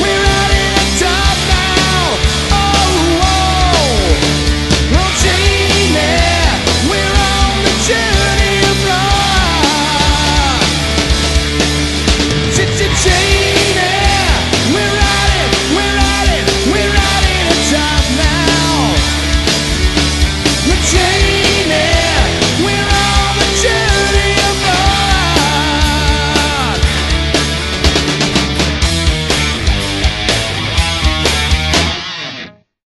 We're